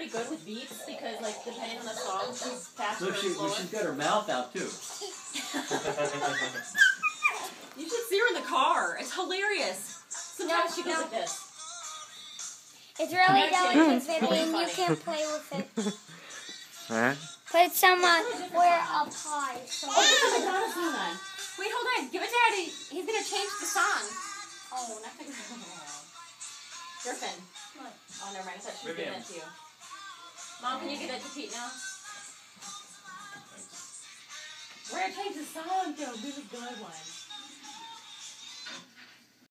pretty good with beats because, like, depending on the song, she's faster Look, or she, slower. well, she's got her mouth out too. You should see her in the car. It's hilarious. Sometimes she goes No. like this. It's really Actually, delicate, it's baby, really and you funny. can play with it. Huh? Put some uh, where up high. So Oh, this is a Madonna song then. Wait, hold on. Give it to Daddy. He's gonna change the song. Oh, nothing. Griffin. Oh, never mind. I thought she was giving it to you. Mom, can you get that to Pete now? We're gonna change the song a really good one.